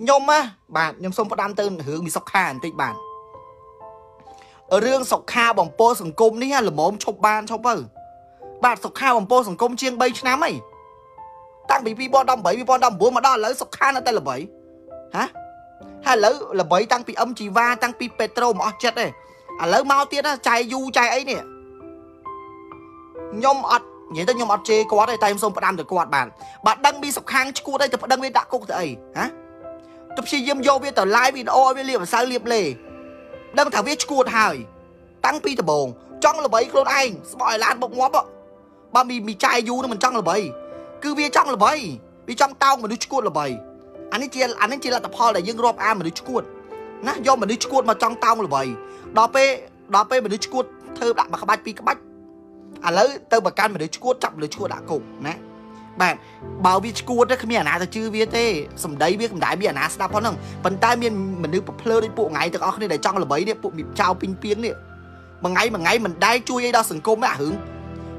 ខ្ញុំណាបាទខ្ញុំសូមផ្ដាំទៅរឿងវិសុខាបន្តិចបាទរឿងសុខាបំពោសង្គមនេះល្មមឈប់បានឈប់ទៅបាទសុខាបំពោសង្គមជាង3ឆ្នាំហើយតាំងពី2018 2019មកដល់ឥឡូវសុខានៅតែល្បីហាហើយឥឡូវល្បីតាំងពីអឹមជីវ៉ាតាំងពីពេត្រូមកអស់ចិត្តទេឥឡូវមកទៀតចែយូចែអីនេះខ្ញុំអត់និយាយទៅខ្ញុំអត់ជេរគាត់ទេតែខ្ញុំសូមផ្ដាំទៅគាត់បានបើដឹងពីសុខាងឈួតអីទៅប្តឹងវាដាក់គុកទៅអីហា ទៅព្យាយាមយកវាទៅ live វីដេអូឲ្យវាលៀបម្សៅលៀបលេដឹងថាវាឈួតហើយតាំងពីដំបូងចង់ល្បីខ្លួនឯងស្បោះឲ្យឡានបុកងាប់បើមីមីចាយយូនឹងមិនចង់ល្បី គឺវាចង់ល្បីវាចង់តោងមនុស្សឈួតល្បីអានេះជាអានេះជាលទ្ធផលដែលយើងរាប់អានមនុស្សឈួតណាយកមនុស្សឈួតមកចង់តោងល្បីដល់ពេលដល់ពេលមនុស្សឈួតធ្វើដាក់មួយក្បាច់ពីរក្បាច់ឥឡូវទៅបកកាន់មនុស្សឈួតចាប់មនុស្សឈួតដាក់គុកណា បាទបើវាឈួតទៅគ្មានអាណាទៅជឿវាទេសំដីវាកម្ដាយមានអាណាស្ដាប់ផងហ្នឹងប៉ុន្តែមានមនុស្សប្រភ្លើដូចពួកថ្ងៃទាំងអស់គ្នាដែលចង់ល្បីនេះពួកមីចៅពីងពីងនេះមួយថ្ងៃមួយថ្ងៃមិនដែលជួយអីដល់សង្គមទេអារឿង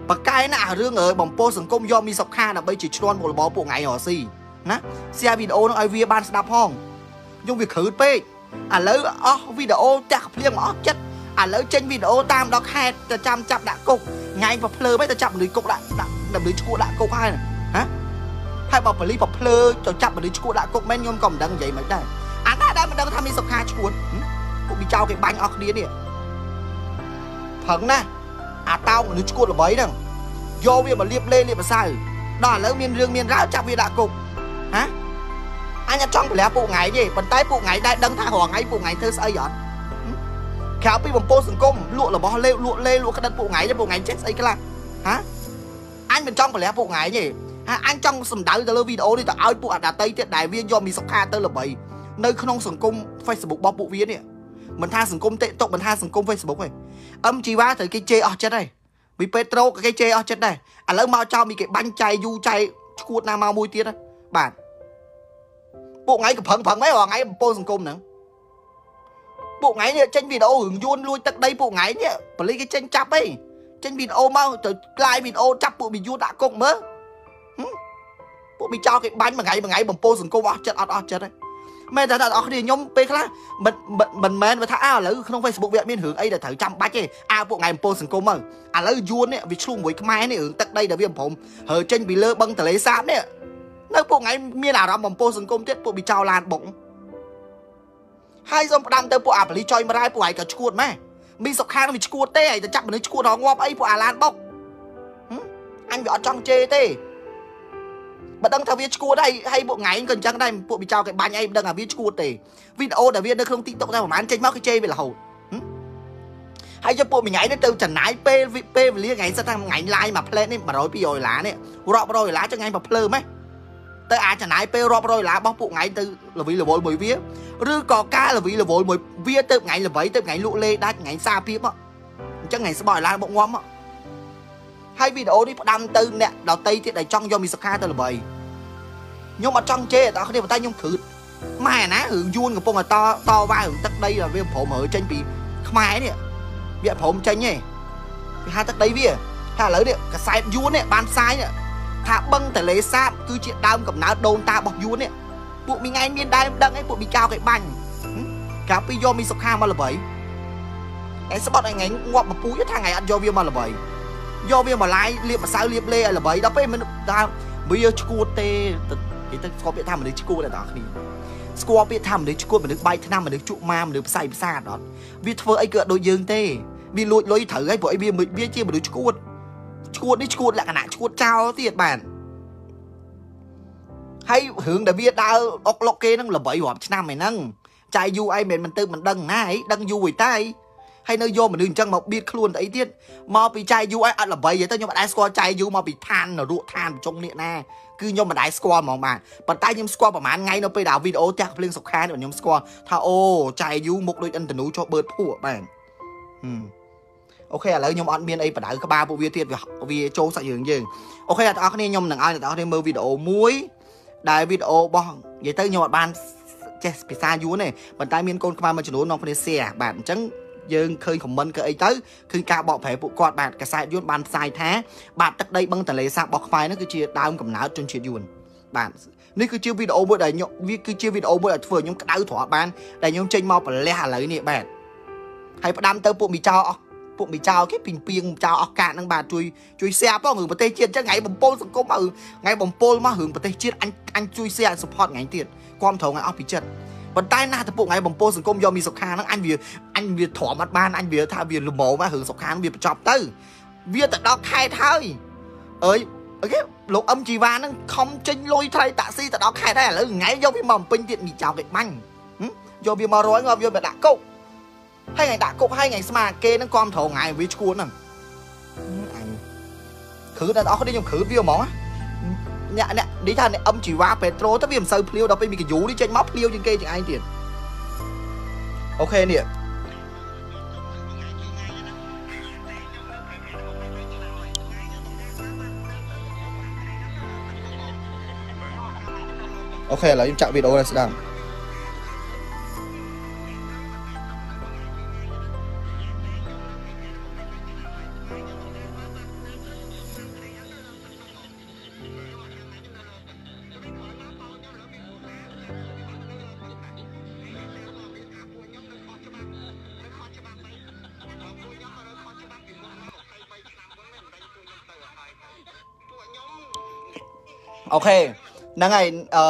បកកែណាអារឿងអើបំពោសង្គមយកមីសុខាដើម្បីជាឆ្លន់មុខរបរពួកថ្ងៃរស៊ីណាសៀវីដេអូនឹងឲ្យវាបានស្ដាប់ផងខ្ញុំវាគ្រឺតពេកឥឡូវអស់វីដេអូតាក់ភ្លៀងមកអស់ចិត្តឥឡូវចេញវីដេអូតាមដល់ខេតទៅចាំចាប់ដាក់គុកញ៉ៃប្រភ្លើមិនទៅចាប់មនុស្សគុកដាក់ដាក់មនុស្សឈួរដាក់គុកហើយហ៎ ហើយបើប៉លីប្រភ្លើទៅចាប់មនុស្សឈួរដាក់គុកមែនខ្ញុំក៏មិនដឹងនិយាយមិនដែរអាណាដែលមិនដឹងថាមានសុខាឈួនពួកមីចៅគេបាញ់អស់គ្នានេះផឹងណាអាតោងមនុស្សឈួតល្បីហ្នឹងយកវាមកលៀបលេលៀបម្សៅដល់ឥឡូវមានរឿងមានរ៉ាវចាប់វាដាក់គុកហ៎អញអត់ចង់ប្រលះពួកថ្ងៃទេប៉ុន្តែពួកថ្ងៃដែលដឹងថារាល់ថ្ងៃពួកថ្ងៃធ្វើស្អីអត់ក្រៅពីបំពោសង្គមលក់របស់លេលក់លេលក់ក្តិតពួកថ្ងៃទេពួកថ្ងៃចេះស្អីខ្លះហាអញមិនចង់ប្រលះពួកថ្ងៃទេហា អញចង់សំដៅទៅលើវីដេអូនេះទៅឲ្យពួកអដាតីទៀតដែលវាយកមីសុខាទៅល្បីនៅក្នុងសង្គម Facebook របស់ពួកវានេះមិនថាសង្គម TikTok មិនថាសង្គម Facebook ទេអឹមជីវ៉ាត្រូវគេជេរអស់ចិត្តហើយមីពេត្រូក៏គេជេរអស់ចិត្តដែរឥឡូវមកចោលមីគេបាញ់ចៃយូចៃឈួតណាមកមួយទៀតបាទពួកថ្ងៃកំប្រឹងប្រឹងហ្មងថ្ងៃបំពោសង្គមហ្នឹងពួកថ្ងៃនេះចេញវីដេអូរឿងយួនលួចទឹកដីពួកថ្ងៃនេះប៉ូលីសគេចេញចាប់អីចេញវីដេអូមកទៅក្លាយវីដេអូចាប់ពួកមីយួនដាក់គុកមើល ពួកមីចោលគេបាញ់មួយថ្ងៃមួយថ្ងៃបំពោសង្គមអស់ចិត្តអត់អស់ចិត្តទេមែនតែអ្នកនរគ្នាខ្ញុំពេលខ្លះមិនមិនមែនថាអើឥឡូវក្នុង Facebook វាអត់មានរឿងអីដែលត្រូវចាំបាច់ទេអើពួកថ្ងៃអំពើសង្គមមកឥឡូវយួននេះវាឆ្លុះមួយខ្មែរនេះរឿងទឹកដីដែលវាបំព្រមហើចេញពីលើបឹងទលេសាបនេះនៅពួកថ្ងៃមានអារម្មណ៍អំពើសង្គមទៀតពួកវាចោលឡានបុកហើយសូមផ្ដាំទៅពួកអាបលីចុយមរ៉ែពួកឯងក៏ឈួតម៉ែមីសុខានឹងវាឈួតទេឯងទៅចាប់មនុស្សឈួតរងាប់អីពួកអាឡានបុកអញវាអត់ចង់ជេរទេ បើដឹងថាវាឈួតហើយហើយពួកថ្ងៃក៏អញ្ចឹងដែរពួកបិចោគេបាញ់អីមិនដឹងថាវាឈួតទេវីដេអូដែលវានៅក្នុង TikTok តែប្រហែលចេញមកគេជេរវារហូតហើយយកពួកថ្ងៃនេះទៅចំណាយពេលពេលវេលាថ្ងៃសិតថាថ្ងៃ live មួយផ្លែតនេះ100 200ដុល្លារនេះរាប់100ដុល្លារចឹងថ្ងៃបើភ្លើម៉េះទៅអាចចំណាយពេលរាប់100ដុល្លាររបស់ពួកថ្ងៃទៅលវីលវលមួយវាឬក៏ការលវីលវលមួយវាទៅថ្ងៃលវីទៅថ្ងៃលក់លេដាច់ថ្ងៃសាភាពអញ្ចឹងថ្ងៃស្បោះដុល្លារបុកងំហើ យវីដេអូនេះផ្ដាំទៅអ្នកដតីទៀតដែលចង់យកមីសុខាទៅល្បីខ្ញុំអត់ចង់ជេរដល់គ្នាប៉ុន្តែខ្ញុំគ្រឹតម៉ែណារឿងយួនកំពុងតែតតវ៉ារឿងទឹកដីដែលវាព្រមរើចេញពីខ្មែរនេះវាព្រមចេញទេវាហៅទឹកដីវាថាឥឡូវនេះកសែតយួននេះបានផ្សាយថាបឹងតលេសាបគឺជាដើមកំណើតដូនតារបស់យួននេះពួកមីងៃមានដើមដឹងឯងពួកមីកៅគេបាញ់កាលពីយកមីសុខាមកល្បីឯស្បត់ឯងងាប់មកពូយថាថ្ងៃអត់យកវាមកល្បី យកវាមកឡាយលាបម្សៅលាបលេឲ្យល្បីដល់ពេលមិនថាវាឈួតទេនិយាយទៅស្គាល់ពាក្យថាមនុស្សឈួតអ្នកនរគ្នាស្គាល់ពាក្យថាមនុស្សឈួតមនុស្សបែកថ្នាំមនុស្សជក់ម៉ាមនុស្សផ្សៃផ្សាអត់វាធ្វើអីក៏ដូចយើងទេវាលួចលុយត្រូវហើយព្រោះអីវាវាជាមនុស្សឈួតឈួតនេះឈួតលក្ខណៈឈួតចោលទៀតបាទហើយរឿងដែលវាដើរអុកលុកគេនឹងល្បីរាប់ឆ្នាំឯហ្នឹងចាយយូរអីមិនមិនទៅមិនដឹងណាអីដឹងយូរឯតែ ហើយនៅយកមនុស្សអញ្ចឹងមកបៀតខ្លួនទៅអីទៀតមកពីចាយយូរឲ្យអត់ល្បីទេខ្ញុំមិនដែរស្គាល់ចាយយូរមកពីឋាននរកឋានចុងនេះណាគឺខ្ញុំមិនដែរស្គាល់ហ្មងបាទប៉ុន្តែខ្ញុំស្គាល់ប្រហែលថ្ងៃនៅពេលដែលវីដេអូផ្ទះភ្លើងសុខានេះខ្ញុំស្គាល់ថាអូចាយយូមុខដូចអិនតនូចុះបឺតភក់បាទអូខេឥឡូវខ្ញុំអត់មានអីបដៅក្បាលពួកវាទៀតវាចូលសាច់រឿងយើងអូខេអ្នកទាំងអស់គ្នាខ្ញុំនឹងឲ្យអ្នកទាំងអស់គ្នាមើលវីដេអូមួយដែលវីដេអូរបស់និយាយទៅខ្ញុំអត់បានចេះភាសាយួនទេប៉ុន្តែមានកូនខ្មែរមួយចំនួននាំគ្នា share បាទអញ្ចឹង យើងឃើញខមមិនគឺអីទៅគឺការបកប្រែពួកគាត់បាទកសែតយួនបានផ្សាយថាបាទទឹកដីបឹងទលេសាបរបស់ខ្មែរនោះគឺជាដើមកំណើតជនជាតិយួនបាទនេះគឺជាវីដេអូមួយដែលខ្ញុំវាគឺជាវីដេអូមួយដែលធ្វើខ្ញុំក្តៅទ្រាំបានដែលខ្ញុំចេញមកប្រលះឥឡូវនេះបាទហើយផ្ដាំទៅពួកមីចោអស់ពួកមីចោគេពីងពីងចោអស់កាតហ្នឹងបាទជួយជួយ share ផងរឿងប្រទេសជាតិអញ្ចឹងថ្ងៃបំពល់សង្គមឲ្យថ្ងៃបំពល់មករឿងប្រទេសជាតិអញអញជួយ share support ថ្ងៃទៀតគ្រប់ត្រង់ឲ្យអស់ពីចិត្ត ប៉ុន្តែណាស់ទៅពួកថ្ងៃបំពល់សង្គមយកមីសុខាហ្នឹងអញវាអញវាទ្រាំអត់បានអញវាថាវាល្មមមករឿងសុខាវាបញ្ចប់ទៅ វាទៅដល់ខេតហើយអើយអូខេលោកអឹមជីវ៉ាហ្នឹងខំចេញលុយថ្លៃតាក់ស៊ីទៅដល់ខេតហើយឥឡូវថ្ងៃយកវាមកបំពេញទៀតមីចោលគេបាញ់យកវាមករយងាប់យកទៅដាក់គុកហើយថ្ងៃដាក់គុកហើយថ្ងៃស្មាគេហ្នឹងគាំទ្រថ្ងៃវាឈួនហ្នឹងអញគ្រឺដល់អស់គ្នាខ្ញុំគ្រឺវាហ្មង អ្នកអ្នកនិយាយថាអ្នកអឹមជីវ៉ាពេត្រូទៅវាមិនសូវភ្លាវដល់ពេលមីកាយូនេះចេញមកភ្លាវជាងគេជាងឯងទៀតអូខេនេះអូខេឥឡូវខ្ញុំចាក់វីដេអូនេះស្ដាប់ អូខេហ្នឹងហើយអឺ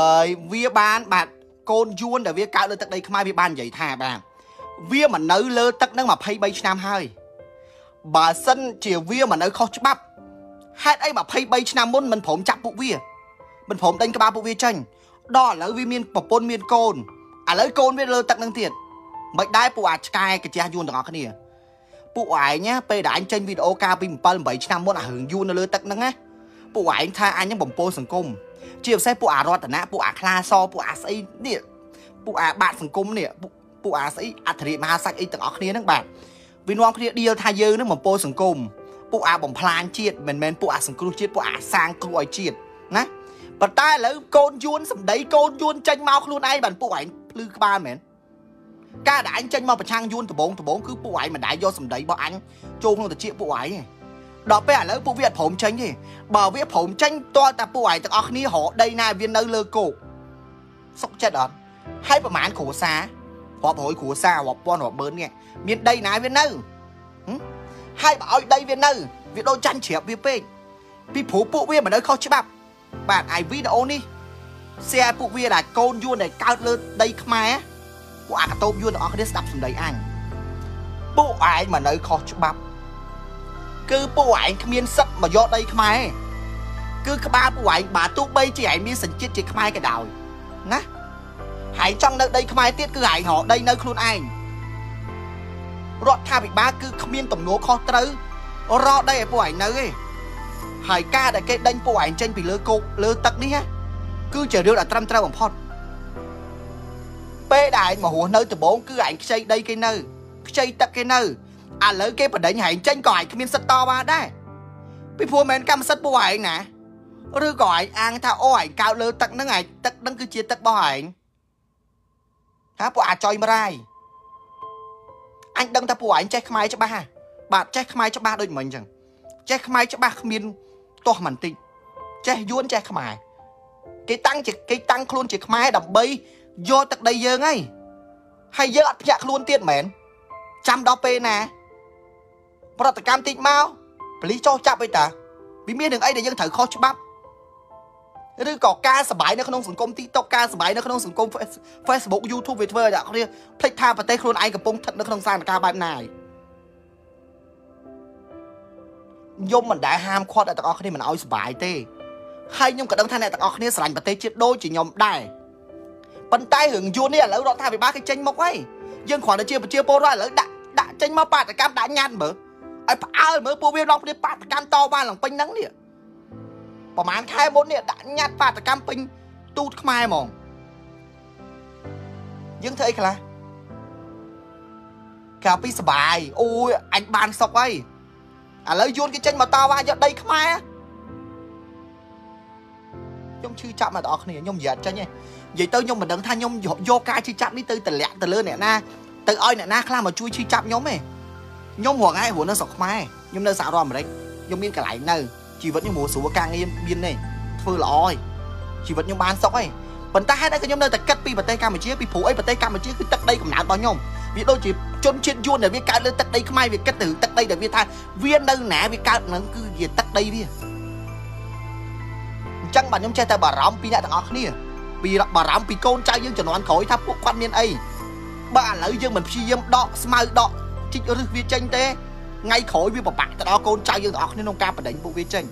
វាបានបាទកូនយួនដែលវាកើតលើទឹកដីខ្មែរវាបាននិយាយថាបាទវាមិននៅលើទឹកហ្នឹង23ឆ្នាំហើយបើសិនជាវាមិននៅខុសច្បាប់ហេតុអី23ឆ្នាំមុនមិនព្រមចាប់ពួកវាមិនព្រមដេញក្បាលពួកវាចេញដល់ឥឡូវវាមានប្រពន្ធមានកូនឥឡូវកូនវាលើទឹកហ្នឹងទៀតមិនដែរពួកអាឆ្កែកាជះយួនទាំងអស់គ្នាពួកឯងណាពេលដែលអញចេញវីដេអូកាលពី7 8ឆ្នាំមុនអារឿងយួននៅលើទឹកហ្នឹងណា ពួកឯងថាអញហ្នឹងបំពោសង្គមជាពិសេសពួកអារតនៈពួកអាខ្លាសពួកអាស្អីនេះពួកអាបាតសង្គមនេះពួកអាស្អីអធិរិមហាសាច់អីទាំងអស់គ្នាហ្នឹងបាទវានាំគ្នាឌីលថាយើងនឹងបំពោសង្គមពួកអាបំផ្លាញជាតិមិនមែនពួកអាសង្គ្រោះជាតិពួកអាសាងគ្រោះឲ្យជាតិណាប៉ុន្តែឥឡូវកូនយួនសម្ដីកូនយួនចេញមកខ្លួនឯងបានពួកឯងភ្លឺក្បាលមែនការដែលអញចេញមកប្រឆាំងយួនដបងដបងគឺពួកឯងមិនដែលយកសម្ដីរបស់អញចូលក្នុងតិចពួកឯងទេ ដល់ពេលឥឡូវពួកវាអត់ព្រមចេញទេបើវាព្រមចេញតើតាពួកឯងទាំងអស់គ្នារកដីណាវានៅលើគោកសុកចិត្តអត់ហើយប្រហែលគ្រួសាររាប់រយគ្រួសាររាប់ពាន់រាប់ម៉ឺននេះមានដីណាវានៅហើយបើឲ្យដីវានៅវាដូចចាញ់ជ្រាបវាពេកពីព្រោះពួកវាមិននៅខុសច្បាប់ បាទអាយវីដេអូនេះ share ពួកវាដែលកូនយួនដែលកើតលើដីខ្មែរពួកអាកតោបយួនទាំងអស់គ្នាស្ដាប់សម្ដីអញពួកឯងមិននៅខុសច្បាប់ គឺពួកឯងគ្មានសិទ្ធមកយកដីខ្មែរគឺក្បាលពួកឯងបើទោះបីជាឯងមានសញ្ជាតិជាខ្មែរក៏ដោយណាហើយចង់នៅដីខ្មែរទៀតគឺឯងរកដីនៅខ្លួនឯងរដ្ឋាភិបាលគឺគ្មានទំនួលខុសត្រូវរកដីឲ្យពួកឯងនៅទេហើយការដែលគេដេញពួកឯងចេញពីលើគោកលើទឹកនេះគឺជារឿងដែលត្រឹមត្រូវបំផុតពេលដែលឯងមករស់នៅដំបងគឺឯងខ្ចីដីគេនៅខ្ចីទឹកគេនៅ ឥឡូវគេបដិញហែងចេញក៏ឯងគ្មានសិទ្ធតបានដែរពីព្រោះមិនកម្មសិទ្ធិពួកឯងណាឬក៏ឯងអាងថាអូឯងកោតលើទឹកហ្នឹងឯងទឹកហ្នឹងគឺជាទឹករបស់ឯងថាពួកអាចុយមរាយអញដឹងថាពួកឯងចេះខ្មែរច្បាស់ហ่ะបាទចេះខ្មែរច្បាស់ដូចមិញអញ្ចឹងចេះខ្មែរច្បាស់គ្មានទាស់មិនតិចចេះយួនចេះខ្មែរគេតាំងជាគេតាំងខ្លួនជាខ្មែរដើម្បីយកទឹកដីយើងហើយហើយយើងអត់ភ្ញាក់ខ្លួនទៀតមែនចាំដល់ពេលណា ប្រតិកម្មតិចមកប៉លីសចោះចាប់អីតាវាមាននឹងអីដែលយើងត្រូវខុសច្បាប់ឬក៏ការសបាយនៅក្នុងសង្គម TikTok ការសបាយនៅក្នុងសង្គម Facebook YouTube វាធ្វើឲ្យអ្នកគ្នាភ្លេចថាប្រទេសខ្លួនឯងកំពុងស្ថិតនៅក្នុងស្ថានភាពបែបណាហើយខ្ញុំមិនដែលហាមឃាត់អ្នកទាំងអស់គ្នាមិនឲ្យសបាយទេហើយខ្ញុំក៏ដឹងថាអ្នកទាំងអស់គ្នាស្រឡាញ់ប្រទេសជាតិដូចជាខ្ញុំដែរប៉ុន្តែរឿងយួននេះឥឡូវរដ្ឋាភិបាលគេចេញមុខហើយយើងគ្រាន់តែជាប្រជាពលរដ្ឋឥឡូវដាក់ដាក់ចេញមកបាតកម្មដាក់ញ៉ាត់មើល ឲ្យផ្អើលមើលពួកវាឡងគ្នាបាតកម្មតបានឡើងពេញហ្នឹងនេះប្រហែលខែមុននេះដាក់ញ៉ាត់បាតកម្មពេញទូតខ្មែរហ្មងយើងធ្វើអីខ្លះកាលពីសបាយអូយអញបានសុកហើយឥឡូវយួនគេចេញមកតវ៉ាយកដីខ្មែរខ្ញុំឈឺចាប់មកដល់គ្នាខ្ញុំនិយាយចេញទេនិយាយទៅខ្ញុំមិនដឹងថាខ្ញុំយកការឈឺចាប់នេះទៅតម្លាក់ទៅលើអ្នកណាទៅឲ្យអ្នកណាខ្លះមកជួយឈឺចាប់ខ្ញុំទេ ខ្ញុំរងហើយរស់នៅស្រុកខ្មែរខ្ញុំនៅសហរដ្ឋអាមេរិកខ្ញុំមានកន្លែងនៅជីវិតខ្ញុំរស់ស្រួលការងារមានទេធ្វើល្អហើយជីវិតខ្ញុំបានសុខហើយប៉ុន្តែហេតុអីខ្ញុំនៅតែគិតពីប្រទេសកម្ពុជាពីព្រោះអីប្រទេសកម្ពុជាគឺទឹកដីកំណើតរបស់ខ្ញុំវាដូចជាជនជាតិយួនដែលវាកើតលើទឹកដីខ្មែរវាគិតទៅទឹកដីដែលវាថាវានៅណាវាកើតហ្នឹងគឺជាទឹកដីវាអញ្ចឹងបាទខ្ញុំចេះតែបារម្ភពីអ្នកទាំងអស់គ្នាពីបារម្ភពីកូនចៅយើងជំនាន់ក្រោយថាពួកគាត់មានអីបើឥឡូវយើងមិនព្យាយាមដកស្មៅដក ជីករឹសវាចេញទេថ្ងៃក្រោយវាពិបាកទៅដល់កូនចៅយើងទាំងអស់គ្នាក្នុងការបដិញពួកវាចេញ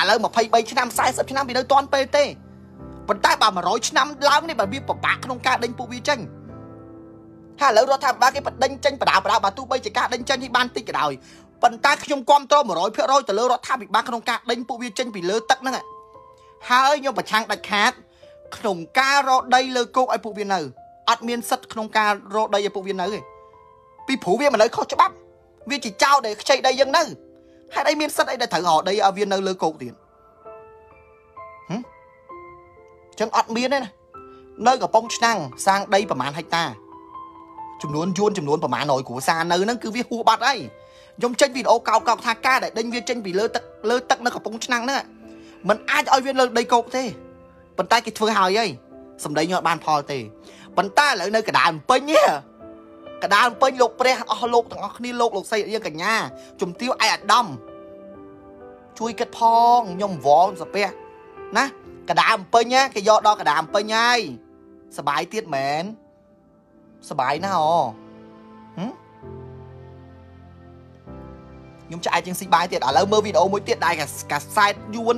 ឥឡូវ23ឆ្នាំ40ឆ្នាំវានៅតាន់ពេលទេប៉ុន្តែបើ100ឆ្នាំឡើងនេះបើវាពិបាកក្នុងការដេញពួកវាចេញហើយឥឡូវរដ្ឋាភិបាលគេបដិញចេញបដាបដាបើទោះបីជាការដេញចេញនេះបានតិចក៏ដោយប៉ុន្តែខ្ញុំគ្រប់គ្រង100%ទៅលើរដ្ឋាភិបាលក្នុងការដេញពួកវាចេញពីលើទឹកហ្នឹងហើយខ្ញុំប្រឆាំងដាច់ខាត ក្នុងការរកដីលើគោកឲ្យពួកវានៅអត់មានសិទ្ធិក្នុងការរកដីឲ្យពួកវានៅទេ ពីព្រោះវាមិននៅខុសច្បាប់វាជាចោលដែលខ្ចីដីយើងនៅហេតុអីមានសិទ្ធិអីដែលត្រូវរកដីឲ្យវានៅលើគោកទៀតហឹមចឹងអត់មានទេណានៅកំពង់ឆ្នាំងសាងដីប្រហែលហិកតាចំនួនយួនចំនួនប្រហែល100គ្រួសារនៅហ្នឹងគឺវាហួសបាត់ហើយខ្ញុំចេញវីដេអូកោកកោកថាការដែលដេញវាចេញពីលើទឹកលើទឹកនៅកំពង់ឆ្នាំងហ្នឹងมันអាចឲ្យវាលើដីគោកទេប៉ុន្តែគេធ្វើហើយហើយសម្ដីខ្ញុំអត់បានផលទេប៉ុន្តែឥឡូវនៅកណ្ដាលពេញនេះ កណ្ដាលពេញលោកព្រះអស់លោកទាំងអស់គ្នាលោកលោកស្រីយើងកញ្ញាជំទាវឯអាដាមជួយគិតផងខ្ញុំវល់សាពះណាកដាមពេញគេយកដល់កដាមពេញហើយសបាយទៀតមែនសបាយណាស់អូខ្ញុំឆ្អែតជាងស៊ីបាយទៀតឥឡូវមើលវីដេអូមួយទៀតដែលកាសែតយួន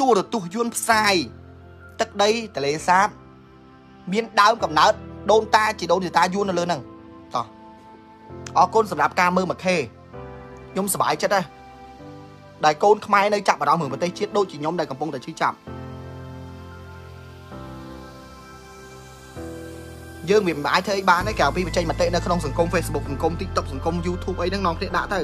ទូរទស្សន៍យួនផ្សាយទឹកដីទលេសាប មានដើមកំណើតដូនតា ជីដូនជីតាយួននៅលើហ្នឹងតោះ អរគុណសម្រាប់ការមើលមកខេខ្ញុំសប្បាយចិត្តដែរដែលកូនខ្មែរនៅចាប់អារម្មណ៍រឿងប្រទេសជាតិដូចជាខ្ញុំដែលកំពុងតែឈឺចាប់យើងវាមិនអាចធ្វើអីបានទេក្រៅពីបញ្ចេញមតិនៅក្នុងសង្គម Facebook សង្គម TikTok សង្គម YouTube អីហ្នឹងនាំគ្នាដាក់ទៅ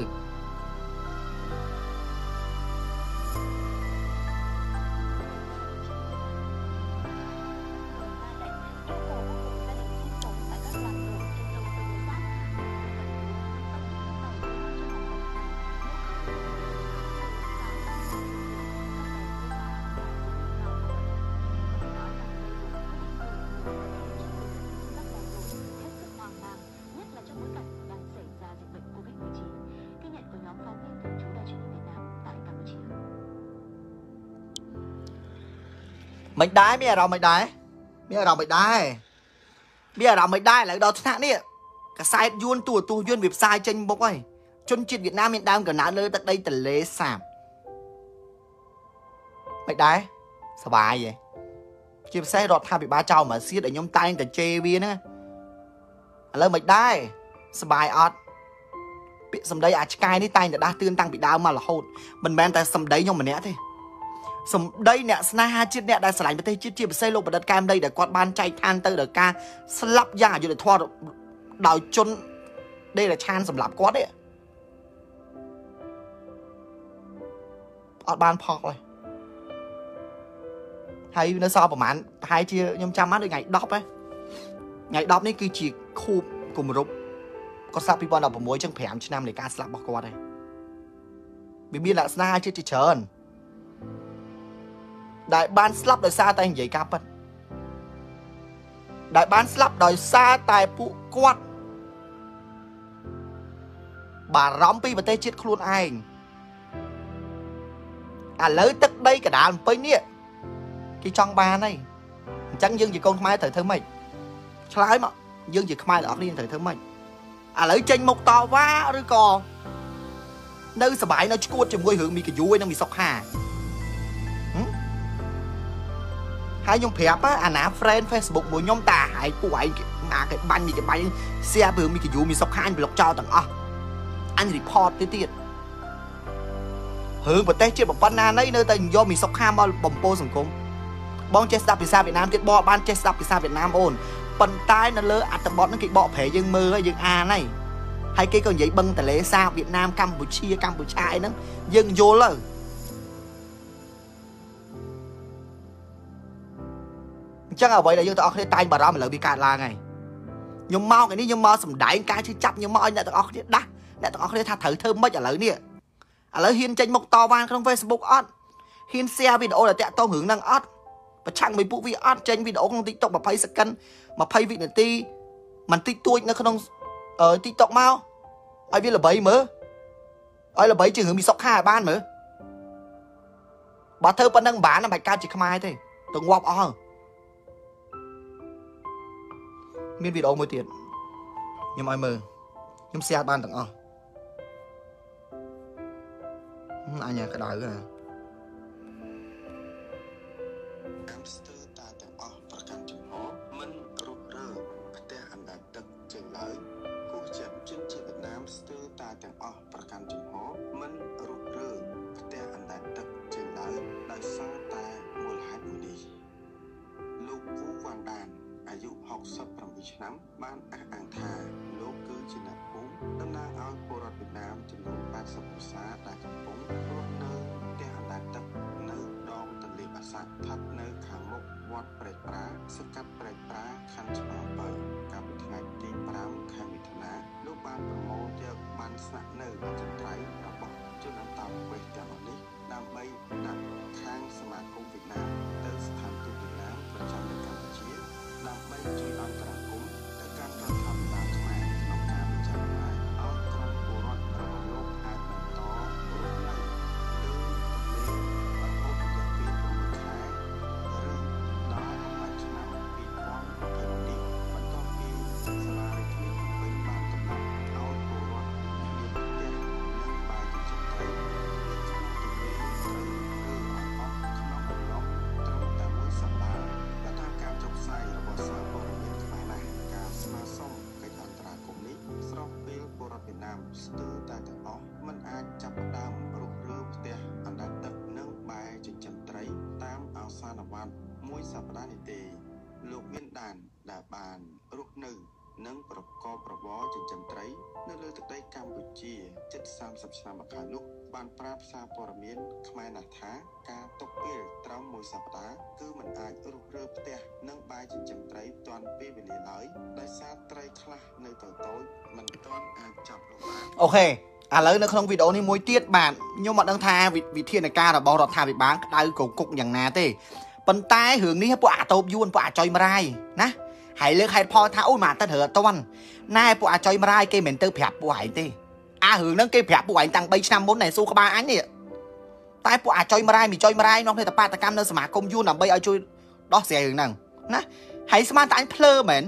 មិនដែរមានអារម្មណ៍មិនដែរមានអារម្មណ៍មិនដែរមានអារម្មណ៍មិនដែរឥឡូវដល់ថ្នាក់នេះកសែតយួនទូទូយួនវាផ្សាយចេញមុខហើយជនជាតិវៀតណាមមានដើមកំណើតលើទឹកដីទលេសាបមិនដែរសបាយឯងជាពិសេសរដ្ឋាភិបាលចៅម៉ាសៀតឲ្យខ្ញុំតែងតែជេរវាហ្នឹងឥឡូវមិនដែរសបាយអត់ពាក្យសម្ដីអាឆ្កែនេះតែងតែដាស់តឿនតាំងពីដើមមករហូតមិនមែនតែសម្ដីខ្ញុំម្នាក់ទេ សម្ដីអ្នកស្នេហាជាតិអ្នកដែលស្រឡាញ់ប្រទេសជាតិជាពិសេសលោកបណ្ឌិតកែមដីដែលគាត់បានចែកឋានទៅដល់ការស្លាប់យ៉ាងអយុត្តិធម៌ដោយជនដេរឆានសម្រាប់គាត់ទេអត់បានផលទេហើយនៅសល់ប្រហែលប្រហែលជាខ្ញុំចាំបានដូចថ្ងៃ10ហ៎ថ្ងៃ10នេះគឺជាខូបគម្រប់គាត់ស្លាប់2016ចឹង5ឆ្នាំនៃការស្លាប់របស់គាត់ហើយវាមានលក្ខណៈជាច្រើន ដែលបានស្លាប់ដោយសារតែនិយាយការពិតដែលបានស្លាប់ដោយសារតែពួកគាត់បារម្ភពីប្រទេសជាតិខ្លួនឯងឥឡូវទឹកដីកដាលពេញនេះគេចង់បានហើយអញ្ចឹងយើងជាកូនខ្មែរត្រូវធ្វើម៉េចឆ្លើយមកយើងជាខ្មែរទាំងអស់គ្នាត្រូវធ្វើម៉េចឥឡូវចេញមុខតវ៉ាឬក៏នៅសបាយនៅឈួតជាមួយរឿងមីកាយូឯនឹងមីសុកខា ហើយខ្ញុំប្រាប់អាណា friend Facebook មួយខ្ញុំតាហើយពួកឯងអាគេបាញ់មីគេបាញ់ share ព្រឺមីគេយូមីសុកខាញប្លុកចោលទាំងអស់អញ report ទៅទៀតរឿងប្រទេសជាតិប៉ុណ្ណាណីនៅតែយកមីសុកខាមកបំពោសង្គមបងចេះស្ដាប់ភាសាវៀតណាមទៀតបងបានចេះស្ដាប់ភាសាវៀតណាមអូនប៉ុន្តែនៅលើអត្ថបទហ្នឹងគេបកប្រែយើងមើលហើយយើងអានហើយហើយគេក៏និយាយបឹងតលេសាវៀតណាមកម្ពុជាកម្ពុជាអីហ្នឹងយើងយល់ទៅ ចឹងអ្វីដែលយើងទាំងអស់គ្នាតែងបារម្ភឥឡូវវាកើតឡើងហើយខ្ញុំមកឯនេះខ្ញុំមកសំដែងការជឿចាប់ខ្ញុំមកឲ្យអ្នកទាំងអស់គ្នាដាស់អ្នកទាំងអស់គ្នាថាត្រូវធ្វើម៉េចឥឡូវនេះឥឡូវហ៊ានចេញមុខតវ៉ាក្នុង Facebook អត់ហ៊ាន share វីដេអូដែលតាក់ទងរឿងហ្នឹងអត់ប្រឆាំងមួយពួកវាអត់ចេញវីដេអូក្នុង TikTok 20 second 20វិនាទីមិនតិចតួចនៅក្នុងអឺ TikTok មកឲ្យវាល្បីមើលឲ្យល្បីជាងរឿងមីសុកខាឲ្យបានមើលបើធ្វើប៉ុណ្ណឹងបានមិនបាច់កើតជាខ្មែរទេទៅងាប់អស់ មានវីដេអូមួយទៀតខ្ញុំឲ្យមើលខ្ញុំ share បានទាំងអស់អញក្តៅហ่ะ7ឆ្នាំបានអះអាងថាលោកគឺជាអ្នកភូមិតំណាងឲ្យពលរដ្ឋវៀតណាមចំនួន80គ្រួសារដែលកំពុងរស់នៅផ្ទះអណ្ដែតទឹកនៅដងទន្លេបាសាក់ស្ថិតនៅខាងមុខវត្តព្រែកប្រាសង្កាត់ព្រែកប្រាខណ្ឌឆ្មាបើកាលពីថ្ងៃទី5ខែមិថុនាលោកបានប្រមូលយកបានស្នាក់នៅចន្ទ្រៃរបស់ជនអន្តោប្រវេសន៍ទាំងនេះដើម្បីដាក់ខាងសមាគមវៀតណាមទៅស្ថានទូតវៀតណាមប្រចាំ ពលរដ្ឋវៀតណាមស្ទើរតែទាំងអស់មិនអាចចាប់ផ្ដើមរុះរើផ្ទះអណ្ដែតទឹកនិងបែរចិញ្ចឹមត្រីតាមអសានវត្តមួយសប្តាហ៍នេះទេលោកមានដានដែលបានរស់នៅ និងប្រកបរបរចិញ្ចឹមត្រី នៅលើទឹកដីកម្ពុជាជិត30ឆ្នាំមកហើយនោះបានប្រាប់សារព័ត៌មានខ្មែរណាស់ថាការຕົកពេលត្រឹមមួយសប្តាហ៍គឺមិនអាចរុះរើផ្ទះនិងបាយចិញ្ចឹមត្រីទាន់ពេលវេលាឡើយដោយសារត្រីខ្លះនៅតូចតូចមិនទាន់អាចចាប់លក់បានអូខេឥឡូវនៅក្នុងវីដេអូនេះមួយទៀតបាទខ្ញុំអត់ដឹងថាវិធានការរបស់រដ្ឋាភិបាលក្តៅកគុកយ៉ាងណាទេប៉ុន្តែរឿងនេះពួកអាតូបយួនពួកអាចុយមរាយណា ហើយលើកហេតុផលថាអូយមកអាទិត្យរើអត់តន់ណែពួកអាចុយមរាយគេមិនទៅប្រាប់ពួកឯងទេអារឿងហ្នឹងគេប្រាប់ពួកឯងតាំង3ឆ្នាំមុនណែសួរក្បាលអញនេះតែពួកអាចុយមរាយមីចុយមរាយនាំគ្នាតបាតកម្មនៅសមាគមយួនដើម្បីឲ្យជួយដោះស្រាយរឿងហ្នឹងណាហើយស្មានតែអញភ្លើមែន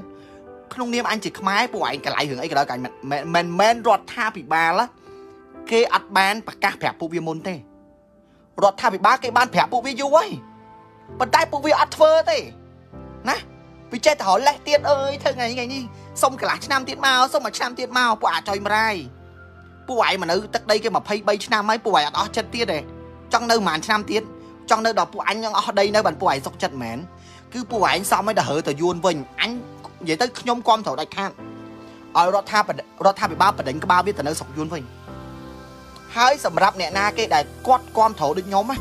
ក្នុងនាមអញជាខ្មែរពួកឯងកន្លែងរឿងអីក៏ដោយកាញមិនមិនមែនរដ្ឋាភិបាលគេអត់បានប្រកាសប្រាប់ពួកវាមុនទេរដ្ឋាភិបាលគេបានប្រាប់ពួកវាយូរហើយប៉ុន្តែពួកវាអត់ធ្វើទេណា វាចេះតែរលេះទៀតអើយធ្វើថ្ងៃថ្ងៃនេះសុំកន្លះឆ្នាំទៀតមកសុំមួយឆ្នាំទៀតមកពួកអាចុយមរាយពួកឯងមកនៅទឹកដីគេ23ឆ្នាំហើយពួកឯងអត់អស់ចិត្តទៀតទេចង់នៅប្រហែលឆ្នាំទៀតចង់នៅដល់ពួកអញនឹងអស់ដីនៅបានពួកឯងសុកចិត្តមែនគឺពួកឯងសមឲ្យទៅរើទៅយួនវិញអញនិយាយទៅខ្ញុំគាំត្រូវដាច់ខាតឲ្យរដ្ឋាភិរដ្ឋាភិបាលបដិញក្បាលវាទៅនៅស្រុកយួនវិញហើយសម្រាប់អ្នកណាគេដែលគាត់គាំត្រូវដូចខ្ញុំណា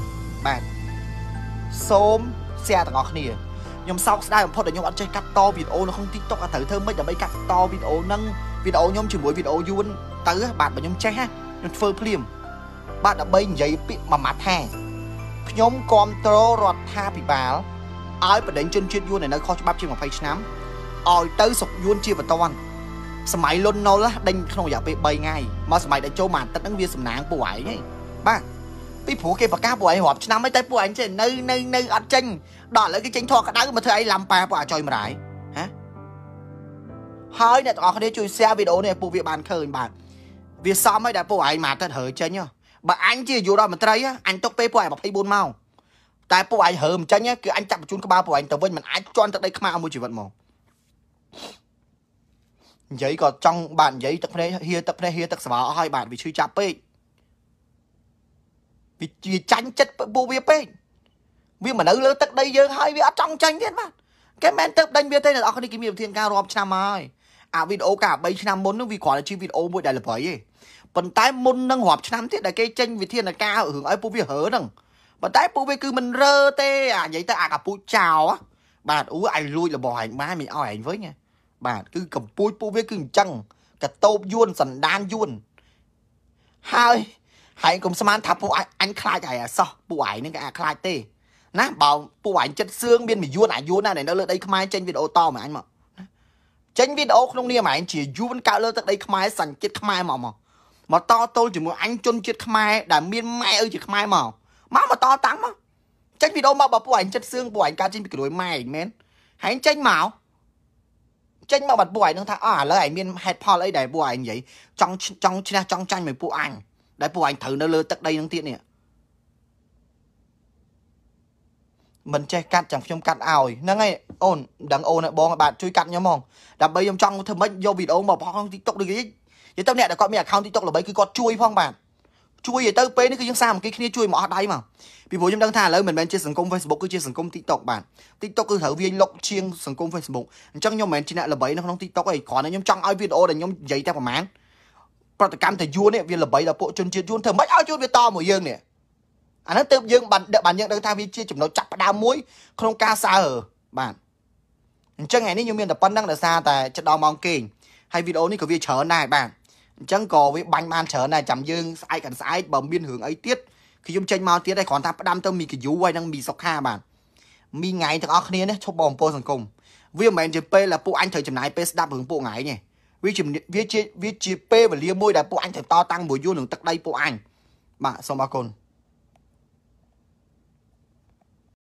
បាទសូម share ទាំងអស់គ្នា ខ្ញុំសោកស្ដាយបំផុតដែលខ្ញុំអត់ចេះកាត់តវីដេអូនៅក្នុង TikTok អត់ត្រូវធ្វើម៉េចដើម្បីកាត់តវីដេអូហ្នឹងវីដេអូខ្ញុំជាមួយវីដេអូយួនទៅបាទបើខ្ញុំចេះខ្ញុំធ្វើភ្លាមបាទដើម្បីនិយាយពាក្យមួយម៉ាត់ថាខ្ញុំគ្រប់គ្រងរដ្ឋាភិបាលឲ្យបដិញជនជាតិយួនដែលនៅខុសច្បាប់ជាង20ឆ្នាំឲ្យទៅសុកយួនជាបន្តសម័យលុនណុលដេញក្នុងរយៈពេល3ថ្ងៃមកសម័យដែលចូលមួយអាទិត្យហ្នឹងវាសំណាងពួកឯងហីបាទ ពីព្រោះគេប្រកាសពួកឯងរាប់ឆ្នាំហើយតែពួកឯងចេះនៅនៅនៅអត់ចេញដល់ឥឡូវគេចេញធေါ်ក្តៅមកធ្វើអីឡាំប៉ាពួកអាចុយមរាយហ៎ហើយអ្នកទាំងអស់គ្នាជួយ share វីដេអូនេះឲ្យពួកវាបានឃើញបាទវាសមហើយដែលពួកឯងមកទៅរើចេញបើអញជាយុរដ្ឋមន្ត្រីអញຕົកពេលពួកឯង24ម៉ោងតែពួកឯងហើមចេញគឺអញចាប់បញ្ជូនក្បាលពួកឯងទៅវិញមិនអាចជន់ទឹកដីខ្មែរមួយជីវិតមកនិយាយក៏ចង់បាទនិយាយទឹកភ្នែកហៀទឹកភ្នែកហៀទឹកស្វាអស់ហើយបាទវាឈឺចាប់ពេក វាជាចាញ់ចិត្តពួកវាពេកវាមិននៅលើទឹកដីយើងហើយវាអត់ចង់ចាញ់ទៀតបាទគេមិនទៅដេញវាទេអ្នកនរគ្នាគេមានវិធានការរាប់ឆ្នាំហើយអាវីដេអូកា3ឆ្នាំមុននោះវាគ្រាន់តែជាវីដេអូមួយដែលល្បីទេប៉ុន្តែមុននឹងរាប់ឆ្នាំទៀតដែលគេចេញវិធានការរឿងឲ្យពួកវារើហ្នឹងប៉ុន្តែពួកវាគឺមិនរើទេអានិយាយទៅអាកាពូចចោបាទអូឯងលួចរបស់ឯងបានមិនឲ្យឯងវិញបាទគឺកម្ពុជាពួកវាគឺអញ្ចឹងកតោបយួនសណ្ដានយួនហើយ ហើយកុំស្មានថាពួកអញខ្លាចហើយអាសោះពួកឯងហ្នឹងគេអាចខ្លាចទេណាបើពួកអញចិត្តសឿងមានមួយយួនអាយួនណាដែលនៅលើដីខ្មែរចេញវីដេអូតមកអញមកចេញវីដេអូក្នុងនាមឯងជាយួនកើតលើទឹកដីខ្មែរសញ្ជាតិខ្មែរមកមកមកតទល់ជាមួយអញជនជាតិខ្មែរដែលមានម៉ែឪជាខ្មែរមកមកមកតតាំងមកចេញវីដេអូមកបើពួកអញចិត្តសឿងពួកអញកើតចេញពីក្រួយម៉ែឯងមែនហើយចេញមកចេញមកបាត់ពួកឯងនឹងថាអើឥឡូវឯងមានហេតុផលអីដែលពួកឯងនិយាយចង់ចង់ឈ្នះចង់ចាញ់មួយពួកអញ ដែលពួកឯងត្រូវនៅលើទឹកដីនឹងទៀតនេះមិនចេះកាត់ចាំខ្ញុំកាត់ឲ្យហ្នឹងហើយអូនមិនដឹងអូនបងបាទជួយកាត់ខ្ញុំហ្មងដើម្បីខ្ញុំចង់ធ្វើម៉េចយកវីដេអូមកបង្ហោះក្នុង TikTok ដូចនេះនិយាយទៅអ្នកដែលគាត់មាន account TikTok ល្បីគឺគាត់ជួយផងបាទជួយឲ្យទៅពេលនេះគឺយើងសាមគ្គីគ្នាជួយមកអស់ដៃមកពីព្រោះខ្ញុំដឹងថាឥឡូវមិនមែនជាសង្គម Facebook គឺជាសង្គម TikTok បាទ TikTok គឺត្រូវវាយលុកជាងសង្គម Facebook អញ្ចឹងខ្ញុំមិនមែនជាអ្នកល្បីនៅក្នុង TikTok ទេគ្រាន់តែខ្ញុំចង់ឲ្យវីដេអូដែលខ្ញុំនិយាយតែប្រហែល ប្រតិកម្មតែយួននេះវាល្បីដល់ពួកជនជាតិយួនធ្វើម៉េចឲ្យយួនវាតមកយើងនេះអាហ្នឹងទើបយើងបានបានយើងដឹងថាវាជាចំណុចចាប់ផ្ដើមមួយក្នុងការសើបាទអញ្ចឹងថ្ងៃនេះខ្ញុំមានតែប៉ុណ្្នឹងដោយសារតែចិត្តដល់ម៉ោងគេងហើយវីដេអូនេះក៏វាច្រើនដែរបាទអញ្ចឹងក៏វាបាញ់បានច្រើនដែរចាំយើងស្អែកកាន់ស្អែកបើមានរឿងអីទៀតខ្ញុំចេញមកទៀតហើយគ្រាន់តែផ្ដាំទៅមីកាយូហើយនឹងមីសុខាបាទមីថ្ងៃទាំងអស់គ្នានេះឈប់បងពោសង្គមវាមិនមែនជាពេលដែលពួកអញត្រូវចំណាយពេលស្ដាប់រឿងពួកថ្ងៃទេ វាជាវាជាវាជាពេលវេលាមួយដែលពួកអញត្រូវតតាំងមួយយូរនឹងទឹកដីពួកអញបាទសូមអរគុណ